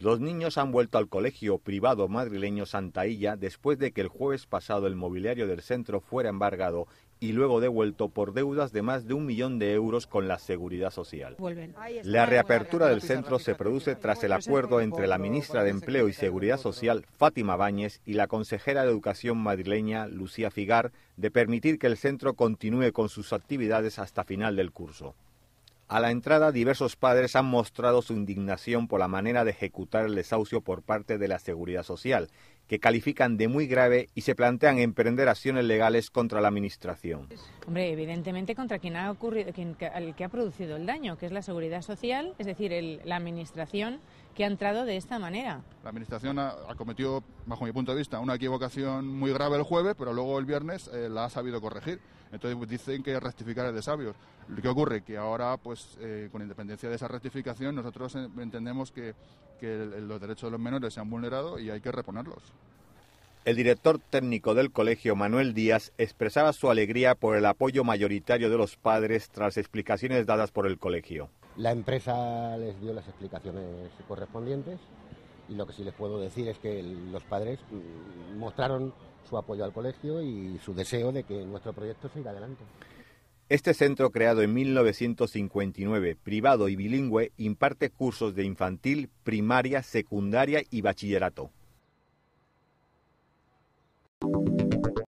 Los niños han vuelto al colegio privado madrileño Santa Illa después de que el jueves pasado el mobiliario del centro fuera embargado y luego devuelto por deudas de más de un millón de euros con la seguridad social. La reapertura del centro se produce tras el acuerdo entre la ministra de Empleo y Seguridad Social, Fátima Báñez, y la consejera de Educación madrileña, Lucía Figar, de permitir que el centro continúe con sus actividades hasta final del curso. A la entrada, diversos padres han mostrado su indignación por la manera de ejecutar el desahucio por parte de la Seguridad Social, que califican de muy grave y se plantean emprender acciones legales contra la Administración. Hombre, evidentemente contra quien ha ocurrido, quien, el que ha producido el daño, que es la Seguridad Social, es decir, la Administración que ha entrado de esta manera. La Administración ha, cometido, bajo mi punto de vista, una equivocación muy grave el jueves, pero luego el viernes eh, la ha sabido corregir. Entonces pues, dicen que rectificar es de sabios. ¿Qué ocurre? Que ahora, pues, eh, con independencia de esa rectificación, nosotros entendemos que, los derechos de los menores se han vulnerado y hay que reponerlos. El director técnico del colegio, Manuel Díaz, expresaba su alegría por el apoyo mayoritario de los padres tras explicaciones dadas por el colegio. La empresa les dio las explicaciones correspondientes y lo que sí les puedo decir es que los padres mm, mostraron su apoyo al colegio y su deseo de que nuestro proyecto siga adelante. Este centro, creado en 1959, privado y bilingüe, imparte cursos de infantil, primaria, secundaria y bachillerato.